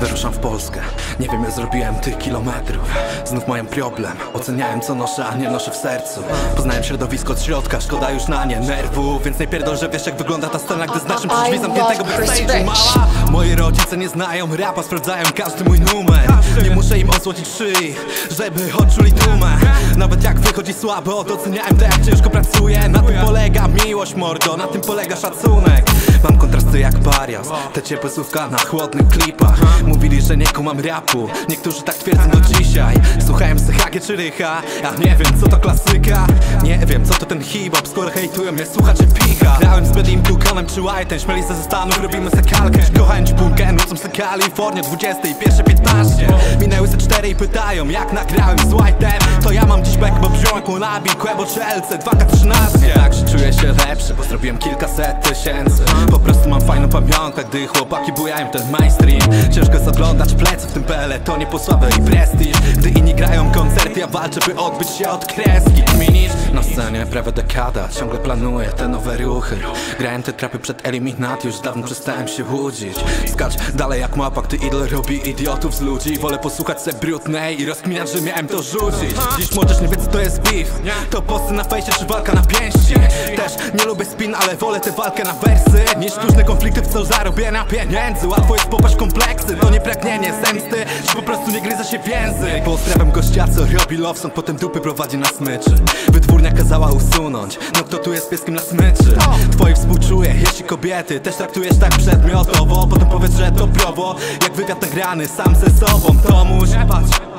Zapraszam w Polskę. Nie wiem, ja zrobiłem tych kilometrów. Znów mają problem. Oceniałem co noszę, a nie noszę w sercu. Poznałem środowisko od środka Szkoda już na nie nerwów Więc nie pierdol, że wiesz jak wygląda ta scena Gdy znasz przez drzwi zamkniętego backstage'u Mała Moi rodzice nie znają rapa Sprawdzają każdy mój numer Nie muszę im osłocić szyi Żeby odczuli dumę Nawet jak wychodzi słabo Doceniałem to jak ciężko pracuję. Na tym polega miłość mordo Na tym polega szacunek. Mam kontrasty jak Barias Te ciepłe słówka na chłodnych klipach. Mówili, że nie kumam rapu Niektórzy tak twierdzą do dzisiaj. Słuchałem Sychage czy Rycha Ja nie wiem co to klasyka. Nie wiem co to ten hip-hop Skoro hejtują mnie słuchacze picha. Grałem z Bedim, Tukanem czy White'em Śmieli ze Stanów, robimy se kalkę Kochałem ci punkę, nucą se Kalifornię 21.15 Minęły se cztery i pytają jak nagrałem z White'em. To ja mam dziś back, bo wziąłem Kunabi, Quebo czy LC 2K13 Nie tak, że czuję się lepszy, bo zrobiłem kilkaset tysięcy. Po prostu mam fajną pamiątkę, gdy chłopaki bujają ten mainstream. Ciężko jest oglądać plecy w tym peletonię po sławę i prestiż. Gdy inni grają ja walczę, by odbyć się od kreski. Kminisz? Na scenie prawie dekada, ciągle planuję te nowe ruchy. Grałem te trapy przed Eliminat, już dawno przestałem się łudzić. Skacz dalej jak mapa, gdy idol robi idiotów z ludzi. Wolę posłuchać se brudnej i rozkminiać, że miałem to rzucić. Dziś młodzież nie wie co to jest beef. To posty na fejsie czy walka na pięści. Też nie lubię spin, ale wolę tę walkę na wersy. Niż sztuczne konflikty w celu zarobienia pieniędzy. Łatwo jest popaść kompleksy, to nie pragnienie zemsty Czy po prostu nie gryza się w język. Pozdrawiam gościa, co robi love song, potem dupy prowadzi na smyczy. Wytwórnia kazała usunąć, no kto tu jest pieskiem na smyczy? Twoje współczuję, jeśli kobiety też traktujesz tak przedmiotowo. Potem powiedz, że to prowo, jak wywiad nagrany sam ze sobą. Tomuś, patrz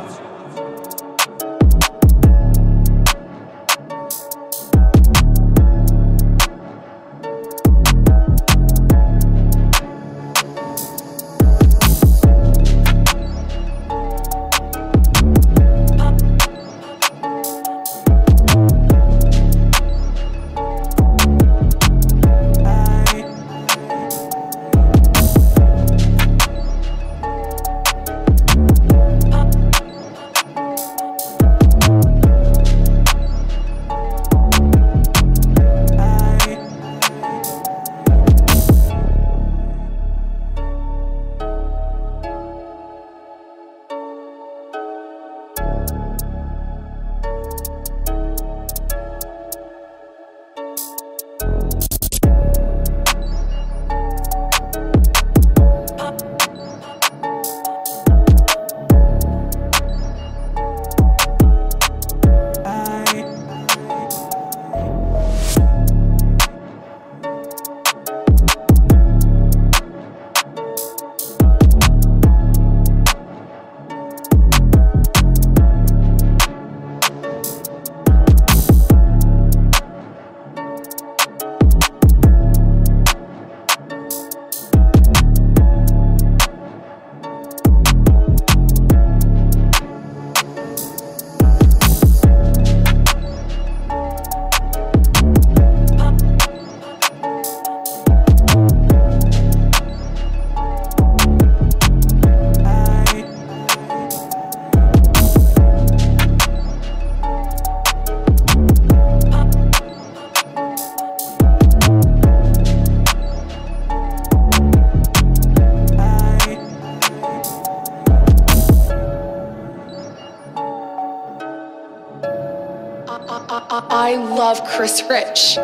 I love Chris Rich.